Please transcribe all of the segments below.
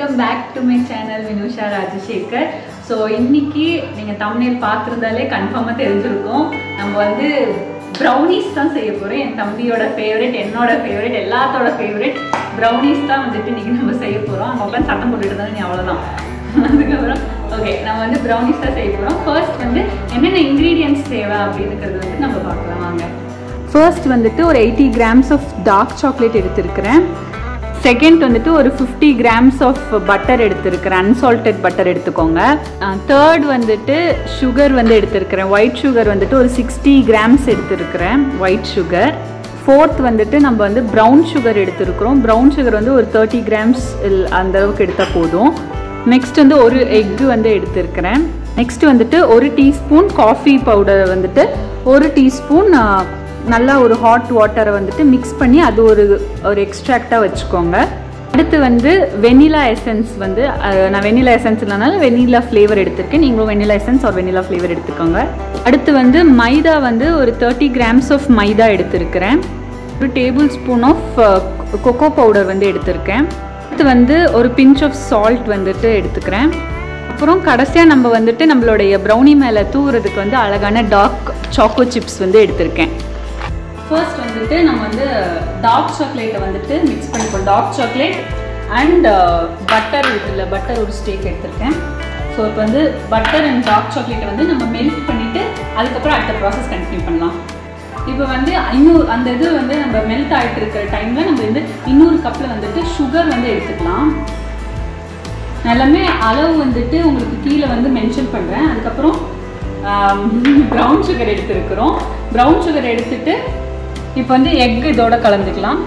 Channel Vinusha Rajasekar so இன்னைக்கு நீங்கள் தமிழில் பார்த்துருந்தாலே கன்ஃபார்மாக தெரிஞ்சிருக்கும். நம்ம வந்து ப்ரௌனிஸ் தான் செய்ய போகிறோம் என் தம்பியோட ஃபேவரட் என்னோட ஃபேவரட் எல்லாத்தோட ஃபேவரட் ப்ரௌனிஸ் தான் வந்துட்டு இன்றைக்கி நம்ம செய்ய போகிறோம் அவங்க உட்காந்து சத்தம் போட்டுட்டு இருந்தாலும் நீ அவ்வளோதான் அதுக்கப்புறம் ஓகே நம்ம வந்து ப்ரௌனிஸ் தான் செய்ய போகிறோம் ஃபர்ஸ்ட் வந்து என்னென்ன இன்க்ரீடியன்ட்ஸ் தேவை அப்படிங்கிறது வந்து நம்ம பார்க்கலாம் வாங்க. ஃபர்ஸ்ட் வந்துட்டு ஒரு eighty grams of dark chocolate எடுத்திருக்கிறேன். செகண்ட் வந்துட்டு ஒரு ஃபிஃப்டி கிராம்ஸ் ஆஃப் பட்டர் எடுத்திருக்கிறேன் அன்சால்டட் பட்டர் எடுத்துக்கோங்க. தேர்ட் வந்துட்டு சுகர் வந்து எடுத்திருக்கிறேன். ஒயிட் சுகர் வந்துட்டு ஒரு சிக்ஸ்டி கிராம்ஸ் எடுத்திருக்கிறேன் ஒயிட் சுகர் ஃபோர்த் வந்துட்டு நம்ம வந்து ப்ரௌன் சுகர் எடுத்திருக்கிறோம். ப்ரௌன் சுகர் வந்து ஒரு தேர்ட்டி கிராம்ஸ் அந்த அளவுக்கு எடுத்தால் போதும். நெக்ஸ்ட் வந்து ஒரு எக்கு வந்து எடுத்திருக்கிறேன். நெக்ஸ்ட் வந்துட்டு ஒரு டீஸ்பூன் காஃபி பவுடர் வந்துட்டு ஒரு டீஸ்பூன் நல்லா ஒரு ஹாட் வாட்டரை வந்துட்டு மிக்ஸ் பண்ணி அது ஒரு ஒரு எக்ஸ்ட்ராக்டாக வச்சுக்கோங்க. அடுத்து வந்து வெனிலா எசன்ஸ் வந்து நான் வெனிலா எசன்ஸ் இல்லைனால வெனிலா ஃப்ளேவர் எடுத்திருக்கேன். நீங்களும் வெனிலா எசன்ஸ் ஒரு வெனிலா ஃப்ளேவர் எடுத்துக்கோங்க. அடுத்து வந்து மைதா வந்து ஒரு தேர்ட்டி கிராம்ஸ் ஆஃப் மைதா எடுத்திருக்கிறேன். ஒரு tablespoon of cocoa powder வந்து எடுத்திருக்கேன். அடுத்து வந்து ஒரு பிஞ்ச் ஆஃப் சால்ட் வந்துட்டு எடுத்துக்கிறேன். அப்புறம் கடைசியாக நம்ம வந்துட்டு நம்மளுடைய ப்ரௌனி மேலே தூவுறதுக்கு வந்து அழகான டார்க் சாக்கோ சிப்ஸ் வந்து எடுத்திருக்கேன். ஃபர்ஸ்ட் வந்துட்டு நம்ம வந்து டார்க் சாக்லேட்டை வந்துட்டு மிக்ஸ் பண்ணிப்போம். டார்க் சாக்லேட் அண்ட் பட்டர் இருக்குல்ல பட்டர் ஒரு ஸ்டேக் எடுத்திருக்கேன். ஸோ இப்போ வந்து பட்டர் அண்ட் டார்க் சாக்லேட்டை வந்து நம்ம மெல்ட் பண்ணிவிட்டு அதுக்கப்புறம் அடுத்த ப்ராசஸ் கண்டினியூ பண்ணலாம். இப்போ வந்து இன்னொரு அந்த இது வந்து நம்ம மெல்ட் ஆகிட்டு இருக்கிற டைமில் நம்ம வந்து இன்னொரு கப்பில் வந்துட்டு சுகர் வந்து எடுத்துக்கலாம். எல்லாமே அளவு வந்துட்டு உங்களுக்கு கீழே வந்து மென்ஷன் பண்ணுறேன் அதுக்கப்புறம் ப்ரௌன் சுகர் எடுத்துருக்குறோம். ப்ரௌன் சுகர் எடுத்துட்டு இப்போ வந்து எக் இதோட கலந்துக்கலாம்.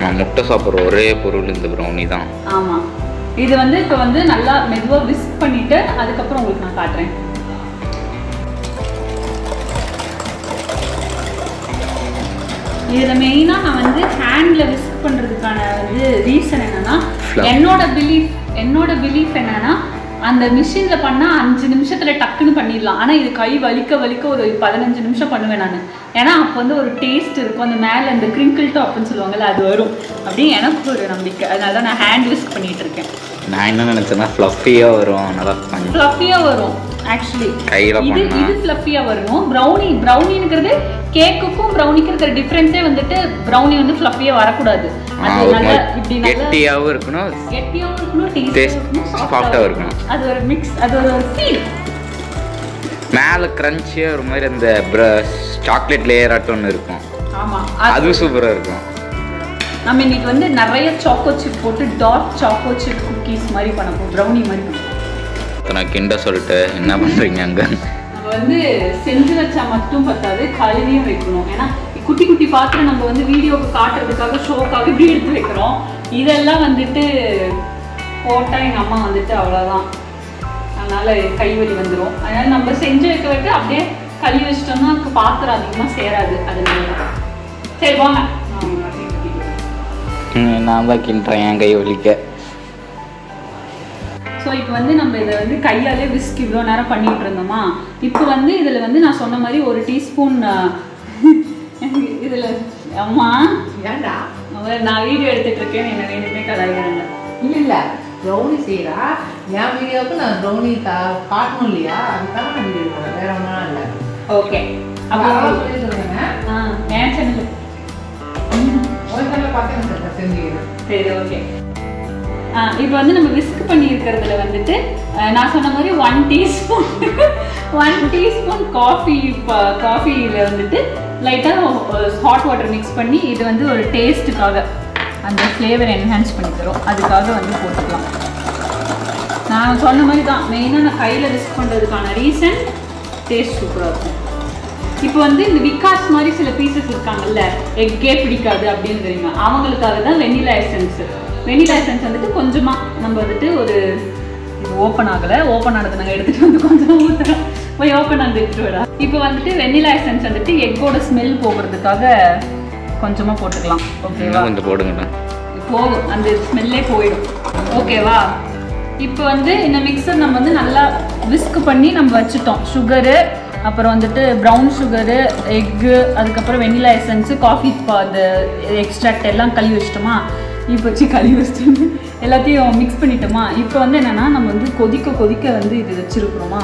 நான் முட்டை சாப்பிட்ற ஒரே பொருள் இந்த ப்ரௌனி தான். ஆமாம் இது வந்து இப்போ வந்து நல்லா மெதுவாக விஸ்க் பண்ணிவிட்டு அதுக்கப்புறம் உங்களுக்கு நான் காட்டுறேன். இதில் மெயினாக நான் வந்து ஹேண்டில் விஸ்க் பண்ணுறதுக்கான வந்து ரீசன் என்னன்னா. என்னோட பிலீஃப் என்னோட பிலீஃப் என்னன்னா அந்த மிஷினில் பண்ணால் அஞ்சு நிமிஷத்தில் டக்குன்னு பண்ணிடலாம். ஆனால் இது கை வலிக்க வலிக்க ஒரு பதினஞ்சு நிமிஷம் பண்ணுவேன் நான். ஏன்னா அப்போ வந்து ஒரு டேஸ்ட் இருக்கும். அந்த மேலே அந்த கிரிங்கிள் டாப்னு சொல்லுவாங்கல்ல அது வரும். அப்படின்னு எனக்கு ஒரு நம்பிக்கை. அதனால தான் நான் ஹேண்ட் விஸ்க் பண்ணிட்டு இருக்கேன். நான் என்ன நினச்சேன்னா ஃப்ளஃபியாக வரும். நல்லா ஃப்ளஃபியாக வரும். ஆக்சுவலி கையில இது. இது ஃப்ளஃபியாக வரும் ப்ரௌனி ப்ரௌனிங்கிறது கேக்குக்கும் ப்ரௌனிக்கு இருக்கிற டிஃப்ரென்ஸே வந்துட்டு ப்ரௌனி வந்து ஃப்ளஃபியாக வரக்கூடாது. ஆ, அது ஒரு நல்ல மாதிரி இப்படி நல்ல கெட்டியாகவும் இருக்கணும். கெட்டியாகவும் இருக்கணும். இருக்கணும் அது ஒரு மிக்ஸ் அது ஒரு ஃபீல் மேலே க்ரன்ச்சியாக ஒரு மாதிரி அந்த சாக்லேட் லேயர் ஆட்டம் இருக்கும். ஆமா சூப்பராக இருக்கும். நம்ம இன்னைக்கு வந்து நிறைய சாக்கோ சிப் போட்டு டார்க் சாக்கோ சிப் குக்கீஸ் மாதிரி பண்ண போறோம். ப்ரௌனி மாதிரி பண்ண நான் கிண்ட சொல்லிட்டு என்ன பண்ணுறீங்க அங்கே? வந்து செஞ்சு வச்சா மட்டும் பத்தாது கழுவியும் வைக்கணும். ஏன்னா குட்டி குட்டி பாத்திரம் நம்ம வந்து வீடியோக்கு காட்டுறதுக்காக ஷோக்காக இப்படி எடுத்து வைக்கிறோம். இதெல்லாம் வந்துட்டு போட்டால் எங்கள் அம்மா வந்துட்டு அவ்வளோதான் அதனால கைவலி வந்துடும் அதனால நம்ம செஞ்சு வைக்க வைக்க அப்படியே கழுவி வச்சிட்டோம்னா பாத்திரம் அதிகமாக சேராது. அதனால சரி வாங்க. நான் தான் கிண்டுறேன் என் கை வலிக்க. ஸோ இப்போ வந்து நம்ம இதை வந்து கையாலே விஸ்க் இவ்வளோ நேரம் பண்ணிட்டு இருந்தோமா? இப்போ வந்து இதில் வந்து நான் சொன்ன மாதிரி ஒரு டீஸ்பூன் இதில் அம்மா? அவ- நான் வீடியோ எடுத்துட்டு இருக்கேன் என்ன வேணுமே கலாய்க்கிறாங்க இல்ல இல்ல. ப்ரௌனி செய்யறா என் வீடியோவுக்கு நான் ப்ரௌனி காட்டணும் இல்லையா? அதுக்காக நான் வீடியோ எடுக்கிறேன் வேற ஒன்றும் இல்லை. ஓகே. அப்போ சொல்லி சொல்லுங்க ஆ என் சேனல் ஒரு நாள் பார்த்து செஞ்சுக்கிறேன். சரி ஓகே. இப்போ வந்து நம்ம விஸ்க் பண்ணி இருக்கிறதுல வந்துட்டு நான் சொன்ன மாதிரி one teaspoon one teaspoon coffee காஃபியில் வந்துட்டு லைட்டாக ஹாட் வாட்டர் மிக்ஸ் பண்ணி இது வந்து ஒரு டேஸ்ட்டுக்காக அந்த ஃப்ளேவர் என்ஹான்ஸ் பண்ணி தரும். அதுக்காக வந்து போட்டுக்கலாம். நான் சொன்ன மாதிரி தான் மெயினாக நான் கையில் விஸ்க் பண்ணுறதுக்கான ரீசன் டேஸ்ட் சூப்பராக இருக்கும். இப்போ வந்து இந்த விகாஸ் மாதிரி சில பீசஸ் இருக்காங்கல்ல எக்கே பிடிக்காது அப்படின்னு தெரியுமா அவங்களுக்காக தான் வெண்ணிலா எசன்ஸ் வெனிலா எசன்ஸ் வந்துட்டு கொஞ்சமாக நம்ம வந்துட்டு ஒரு இது ஓப்பன் ஆகலை. ஓப்பன் ஆனது நாங்கள் எடுத்துகிட்டு வந்து கொஞ்சம் ஊற்றுறோம் போய் ஓப்பன் ஆனது எடுத்துட்டு விடா. இப்போ வந்துட்டு வெனிலா எசன்ஸ் வந்துட்டு எக்கோட ஸ்மெல் போகிறதுக்காக கொஞ்சமாக போட்டுக்கலாம். ஓகேவா கொஞ்சம் போடுங்கண்ணா. போகும் அந்த ஸ்மெல்லே போயிடும். ஓகேவா இப்போ வந்து இந்த மிக்சர் நம்ம வந்து நல்லா விஸ்க் பண்ணி நம்ம வச்சுட்டோம். சுகரு அப்புறம் வந்துட்டு ப்ரௌன் சுகரு எக்கு அதுக்கப்புறம் வெனிலா எசன்ஸு காஃபி அந்த எக்ஸ்ட்ராக்ட் எல்லாம் கழுவி வச்சிட்டோமா? இப்போ வச்சு கழுவி வச்சுட்டு எல்லாத்தையும் மிக்ஸ் பண்ணிட்டோமா? இப்போ வந்து என்னன்னா நம்ம வந்து கொதிக்க கொதிக்க வந்து இது வச்சிருக்கிறோமா?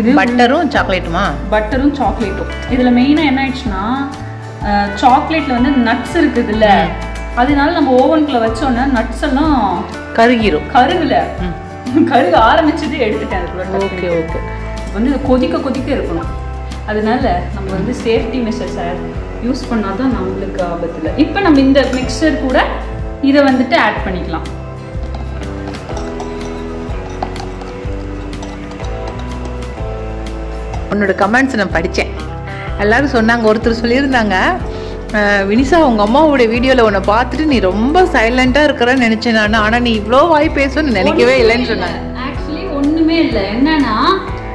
இது பட்டரும் சாக்லேட்டுமா? பட்டரும் சாக்லேட்டும். இதில் மெயினாக என்ன ஆயிடுச்சுன்னா சாக்லேட்டில் வந்து நட்ஸ் இருக்குதுல்ல. அதனால நம்ம ஓவனுக்குள்ள வச்சோன்னா நட்ஸ் எல்லாம் கருகிரும். கருகுல. கருக ஆரம்பிச்சது எடுத்துட்டேன் அதுக்குள்ள. Okay okay. வந்து கொதிக்க கொதிக்க இருக்கணும். அதனால நம்ம வந்து சேஃப்டி மெஷர்ஸ் யூஸ் பண்ணால் தான் நம்மளுக்கு ஆபத்து இல்லை. இப்போ நம்ம இந்த மிக்சர் கூட இதை வந்துட்டு ஆட் பண்ணிக்கலாம். உன்னோட கமெண்ட்ஸ் நான் படித்தேன் எல்லாரும் சொன்னாங்க ஒருத்தர் சொல்லியிருந்தாங்க வினிசா உங்கள் அம்மாவோட வீடியோவில் உன்னை பார்த்துட்டு நீ ரொம்ப சைலண்ட்டாக இருக்கிறன்னு நினச்சேன் நான். ஆனால் நீ இவ்வளோ வாய் பேசுவேன்னு நினைக்கவே இல்லைன்னு சொன்னாங்க. ஆக்சுவலி ஒண்ணுமே இல்லை. என்னன்னா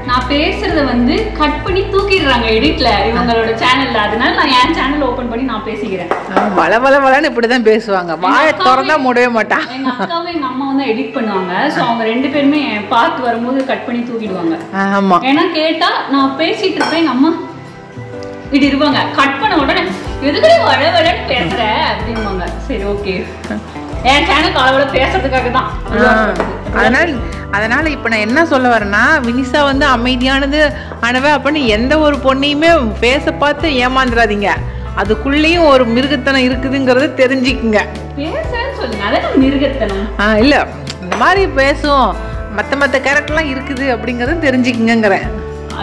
நான் பேசுறத வந்து கட் பண்ணி தூக்கிடுறாங்க எடிட்ல இவங்களோட சேனல்ல அதனால நான் என் சேனல் ஓபன் பண்ணி நான் பேசிக்கிறேன். வள வள வளன்னு இப்படி தான் பேசுவாங்க வாயை திறந்தா மூடவே மாட்டான் எங்க அக்காவும் எங்க அம்மாவும் தான் எடிட் பண்ணுவாங்க. ஸோ அவங்க ரெண்டு பேருமே பார்த்து வரும்போது கட் பண்ணி தூக்கிடுவாங்க. ஆமாம் ஏன்னா கேட்டா நான் பேசிட்டு இருப்பேன் எங்க அம்மா இப்படி இருப்பாங்க. கட் பண்ண உடனே எதுக்கடி வள வளன்னு பேசுற? அப்படிம்பாங்க சரி ஓகே என் சேனல் அளவுல பேசுறதுக்காக தான் அதனால அதனால இப்போ நான் என்ன சொல்ல வரேன்னா வினிசா வந்து அமைதியானது ஆனவ அப்படின்னு எந்த ஒரு பொண்ணையுமே பேச பார்த்து ஏமாந்துடாதீங்க அதுக்குள்ளேயும் ஒரு மிருகத்தனம் இருக்குதுங்கிறத தெரிஞ்சுக்குங்க. மிருகத்தனம்? ஆ இல்லை இந்த மாதிரி பேசும் மற்ற மற்ற கேரக்டர்லாம் இருக்குது அப்படிங்கிறத தெரிஞ்சுக்குங்கிறேன்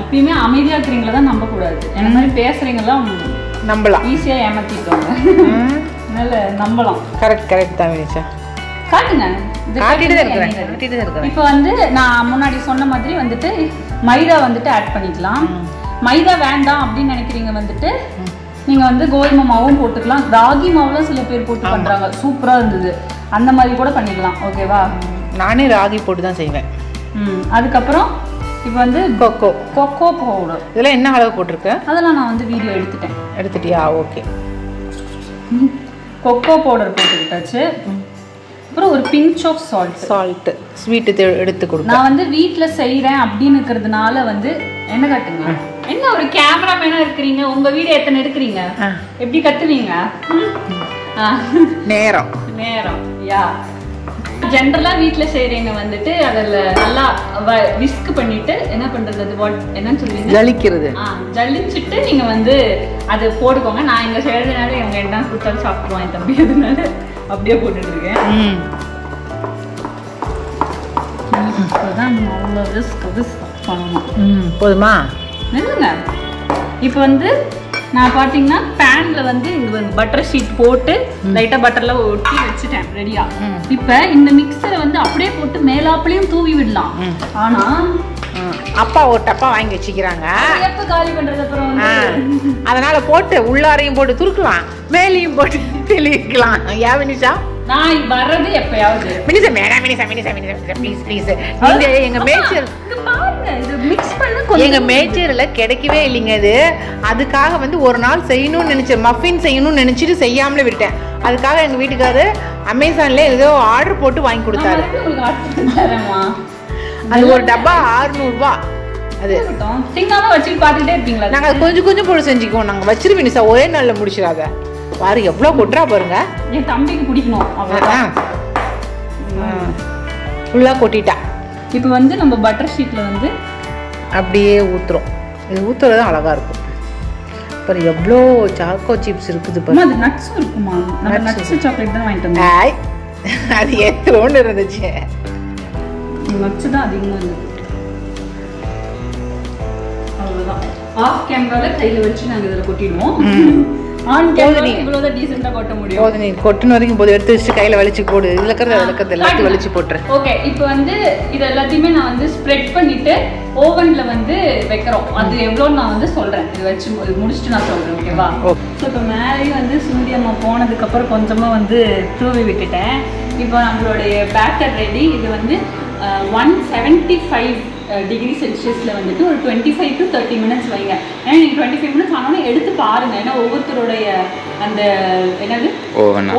எப்பயுமே அமைதியா இருக்கிறீங்கள தான் நம்ப கூடாது என்ன மாதிரி பேசுறீங்கலாம் நம்பலாம். ஈஸியா ஏமாத்திடுவாங்க அதனால நம்பலாம். கரெக்ட் கரெக்ட் தான் வினிஷா காட்டுங்க. காட்டிட்டு இருக்கிறேன். காட்டிட்டு இப்போ வந்து நான் முன்னாடி சொன்ன மாதிரி வந்துட்டு மைதா வந்துட்டு ஆட் பண்ணிக்கலாம். மைதா வேண்டாம் அப்படின்னு நினைக்கிறீங்க வந்துட்டு நீங்க வந்து கோதுமை மாவும் போட்டுக்கலாம். ராகி மாவுலாம் சில பேர் போட்டு பண்றாங்க. சூப்பரா இருந்தது. அந்த மாதிரி கூட பண்ணிக்கலாம். ஓகேவா? நானே ராகி போட்டு தான் செய்வேன். ம். அதுக்கப்புறம் இப்போ வந்து கொக்கோ. Cocoa powder. இதெல்லாம் என்ன அளவு போட்டிருக்க? அதெல்லாம் நான் வந்து வீடியோ எடுத்துட்டேன். எடுத்துட்டியா? ஓகே. கொக்கோ பவுடர் போட்டுக்கிட்டாச்சு. அப்புறம் ஒரு pinch of salt salt sweet எடுத்து கொடுக்க நான் வந்து வீட்டில் செய்கிறேன் அப்படின்னு இருக்கிறதுனால வந்து என்ன காட்டுங்க? என்ன ஒரு கேமராமேனா இருக்கிறீங்க? உங்க வீடு எத்தனை எடுக்கிறீங்க. எப்படி கத்துவீங்க நேரம். நேரம் யா. ஜென்ரலா வீட்ல செய்றீங்க வந்துட்டு அதில் நல்லா விஸ்க் பண்ணிட்டு என்ன பண்றது? அது வாட் என்னன்னு சொல்லுவீங்க? ஜலிக்கிறது. ஆ, ஜல்லிச்சுட்டு நீங்க வந்து அது போட்டுக்கோங்க. நான் இங்க செய்யறதுனால இவங்க என்ன கொடுத்தாலும் சாப்பிடுவான் என் தம்பி. அதனால அப்படியே போட்டுட்டு இருக்கேன் இப்போதான் அவ்வளோ ரிஸ்க் ரிஸ்க் பண்ணணும். ம் போதுமா? இல்லைங்க இப்போ வந்து நான் பார்த்தீங்கன்னா பேனில் வந்து இந்த பட்டர் ஷீட் போட்டு லைட்டாக பட்டரில் ஒட்டி வச்சுட்டேன் ரெடியா ம். இப்போ இந்த மிக்சரை வந்து அப்படியே போட்டு மேலாப்புலையும் தூவி விடலாம். ஆனால். அப்பா ஒரு டப்பா வாங்கி வச்சுக்கிறாங்க. அதனால போட்டு உள்ளாரையும் போட்டு துருக்கலாம். மேலேயும் போட்டு தெளிக்கலாம் ஏன் வினிஷா நான் வர்றது எப்பயாவது. மினிசா வேணாம் மினிசா மினிசா மினிசா ப்ளீஸ் ப்ளீஸ் நீங்க எங்க மேய்ச்சர்ல கிடைக்கவே இல்லைங்க இது. அதுக்காக வந்து ஒரு நாள் செய்யணும்னு நினைச்சேன் மஃபின் செய்யணும்னு நினைச்சிட்டு செய்யாமலே விட்டேன் அதுக்காக எங்க வீட்டுக்காரரு அமேசான்ல ஏதோ ஆர்டர் போட்டு வாங்கி கொடுத்தாரு. அது ஒரு டப்பா 600 ரூபாய் அது திங்காம வச்சுட்டு பார்த்துக்கிட்டே இருப்பீங்களா? நாங்க அது கொஞ்சம் கொஞ்சம் போட்டு செஞ்சுக்குவோம். நாங்க வச்சிரு வினிசா ஒரே நாள்ல முடிச்சிடாத. பாரு எவ்வளவு கொட்டுறா பாருங்க. என் தம்பிக்கு பிடிக்கணும். அவ்வளோதான் ஃபுல்லா கொட்டிட்டா. இப்போ வந்து நம்ம பட்டர் ஷீட்ல வந்து அப்படியே ஊத்துறோம். இது ஊத்துறது அழகா இருக்கும். அப்புறம் எவ்வளோ சாக்கோ சிப்ஸ் இருக்குது பாரு. அது நட்ஸும் இருக்குமா? நம்ம நட்ஸ் சாக்லேட் தான் வாங்கிட்டு வந்தோம். அது எத்தனோண்டு இருந்துச்சு. நட்ஸ் தான் அதிகமாக இருந்தது. அவ்வளோதான் ஆஃப் கேமராவில் கையில் வச்சு நாங்கள் இதில் கொட்டிடுவோம். ஆன் கேமரா டீசெண்டாக கொட்ட முடியும். போது நீ. கொட்டுன வரைக்கும் போது எடுத்து வச்சுட்டு கையில வலிச்சு போடு. இதுல இருக்கிறது இருக்கிறது எல்லாத்தையும் வலிச்சு போட்டுரு. ஓகே இப்போ வந்து இது எல்லாத்தையுமே நான் வந்து ஸ்ப்ரெட் பண்ணிட்டு ஓவன்ல வந்து வைக்கிறோம். அது எவ்வளோன்னு நான் வந்து சொல்றேன். இது வச்சு முடிச்சுட்டு நான் சொல்றேன் ஓகேவா. ஸோ இப்போ மேலேயும் வந்து சூரியம்மா போனதுக்கப்புறம் கொஞ்சமாக வந்து தூவி விட்டுட்டேன். இப்போ நம்மளுடைய பேட்டர் ரெடி இது வந்து ஒன் செவன்ட்டி ஃபைவ் டிகிரி செல்சியஸில் வந்துட்டு ஒரு twenty five to thirty minutes வைங்க. ஏன்னா நீங்கள் டுவெண்ட்டி ஃபைவ் மினிட்ஸ் ஆனோடனே எடுத்து பாருங்க. ஏன்னா ஒவ்வொருத்தருடைய அந்த என்னது?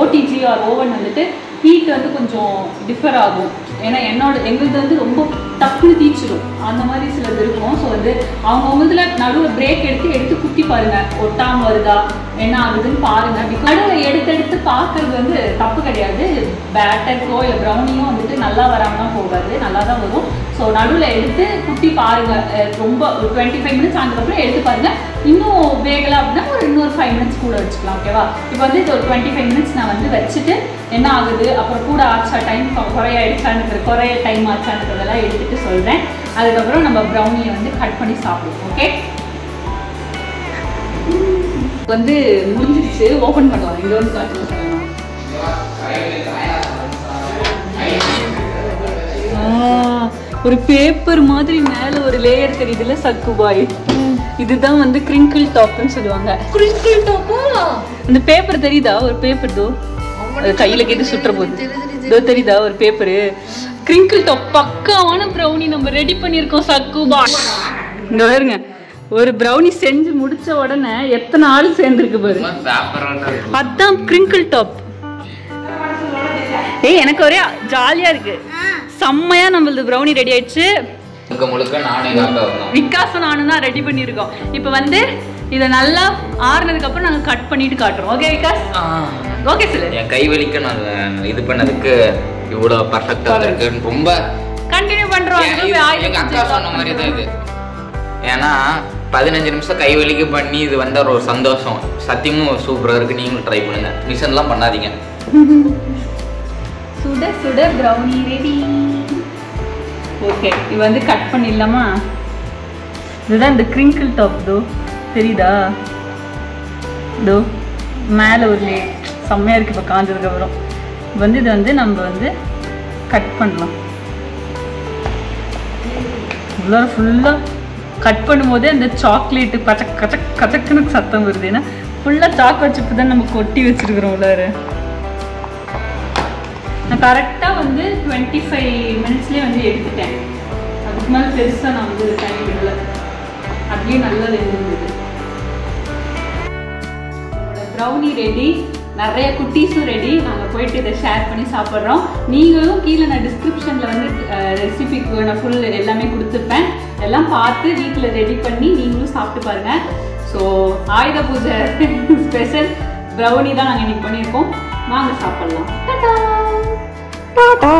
ஓடிஜி ஆர் ஓவன் வந்துட்டு ஹீட் வந்து கொஞ்சம் டிஃபர் ஆகும். ஏன்னா என்னோட எங்களுது வந்து ரொம்ப டக்குன்னு தீச்சிடும் அந்த மாதிரி சிலது இருக்கும். ஸோ வந்து அவங்கவுங்களதுல நடுவில் பிரேக் எடுத்து எடுத்து குத்தி பாருங்க. ஒட்டாமல் வருதா? என்ன ஆகுதுன்னு பாருங்க. Because நடுவில் எடுத்து எடுத்து பார்க்கறது வந்து தப்பு கிடையாது. பேட்டருக்கோ இல்லை ப்ரௌனியோ வந்துட்டு நல்லா வராமலாம் போகாது. நல்லா தான் வரும். ஸோ நடுவில் எடுத்து குத்தி பாருங்க. ரொம்ப ஒரு டுவெண்ட்டி ஃபைவ் மினிட்ஸ் ஆனதுக்கப்புறம் எடுத்து பாருங்கள் இன்னும் வேகலை அப்படின்னா ஒரு இன்னொரு ஃபைவ் மினிட்ஸ் கூட வச்சுக்கலாம் ஓகேவா இப்போ வந்து இது ஒரு டுவெண்ட்டி ஃபைவ் மினிட்ஸ் நான் வந்து வச்சுட்டு என்ன ஆகுது? அப்புறம் கூட ஆச்சா? டைம் குறையாயிடுச்சான்னு குறைய டைம் ஆச்சான்றதெல்லாம் எடுத்துகிட்டு சொல்கிறேன் அதுக்கப்புறம் நம்ம ப்ரௌனியை வந்து கட் பண்ணி சாப்பிடுவோம் ஓகே வந்து முடிஞ்சிருச்சு ஓப்பன் பண்ணலாம். இங்கே வந்து காட்டு ஒரு பேப்பர் மாதிரி மேல ஒரு லேயர் தெரியுதுல சக்கு பாய் இதுதான் வந்து கிரிங்கிள் டாப்னு சொல்லுவாங்க. கிரிங்கிள் டாப்பா இந்த பேப்பர் தெரியுதா? ஒரு பேப்பர் தோ? கையில கேட்டு சுற்ற போகுது இதோ தெரியுதா. ஒரு பேப்பரு கிரிங்கிள் டாப் பக்காவான ப்ரௌனி நம்ம ரெடி பண்ணியிருக்கோம் சக்கு பாய் இங்க பாருங்க ஒரு ப்ரௌனி செஞ்சு முடிச்ச உடனே எத்தனை ஆள் சேர்ந்துருக்கு பாரு. அதான் கிரிங்கிள் டாப் ஏய் எனக்கு ஒரே ஜாலியா இருக்கு. செம்மையா நம்மளது ப்ரௌனி ரெடி ஆயிடுச்சு. விகாசம் நானும் தான் ரெடி பண்ணியிருக்கோம். இப்போ வந்து இதை நல்லா ஆறுனதுக்கு அப்புறம் நாங்கள் கட் பண்ணிட்டு காட்டுறோம். ஓகே விகாஸ்? ஓகே சொல்லு. என் கை வலிக்க நான் இது பண்ணதுக்கு இவ்வளோ பர்ஃபெக்டா இருக்கு ரொம்ப கண்டினியூ பண்றோம். ஏன் அதுக்கு இது- ஆயுத எங்க அக்கா சொன்ன மாதிரி தான் இது. ஏன்னா பதினஞ்சு நிமிஷம் கை வலிக்க பண்ணி இது வந்த ஒரு சந்தோஷம். சத்தியமும் சூப்பரா இருக்கு. நீங்களும் ட்ரை பண்ணுங்க. மிஷன்லாம் பண்ணாதீங்க. சுட சுட ப்ரௌனி ரெடி ஓகே இது வந்து கட் பண்ணிடலாமா? இதுதான் இந்த கிரிங்கிள் டாப் தோ. தெரியுதா? தோ. மேலே ஒரு செம்மையாக இருக்குது இப்போ காஞ்சதுக்கப்புறம் வந்து இதை வந்து நம்ம வந்து கட் பண்ணலாம். உள்ளார ஃபுல்லாக கட் பண்ணும்போதே அந்த சாக்லேட்டு பச்சக் கச்சக் கச்சக்குன்னு சத்தம் வருது. ஏன்னா ஃபுல்லாக சாக்லேட் சிப்பு தான் நம்ம கொட்டி வச்சிருக்கிறோம் உள்ளார. நான் கரெக்டாக வந்து டுவெண்ட்டி ஃபைவ் மினிட்ஸ்லேயே வந்து எடுத்துட்டேன். அதுக்கு மேலே பெருசாக நான் வந்து டைம் விடல. அப்படியே நல்லா இருந்தது ப்ரௌனி ரெடி நிறைய குட்டீஸும் ரெடி நாங்கள் போயிட்டு இதை ஷேர் பண்ணி சாப்பிட்றோம். நீங்களும் கீழே நான் டிஸ்கிரிப்ஷனில் வந்து ரெசிபிக்கு நான் ஃபுல் எல்லாமே கொடுத்துருப்பேன் எல்லாம் பார்த்து வீட்டில் ரெடி பண்ணி நீங்களும் சாப்பிட்டு பாருங்கள் ஸோ ஆயுத பூஜை ஸ்பெஷல் ப்ரௌனி தான் நாங்கள் இன்னைக்கு பண்ணியிருக்கோம். வாங்க சாப்பிட்லாம். டாடா டாடா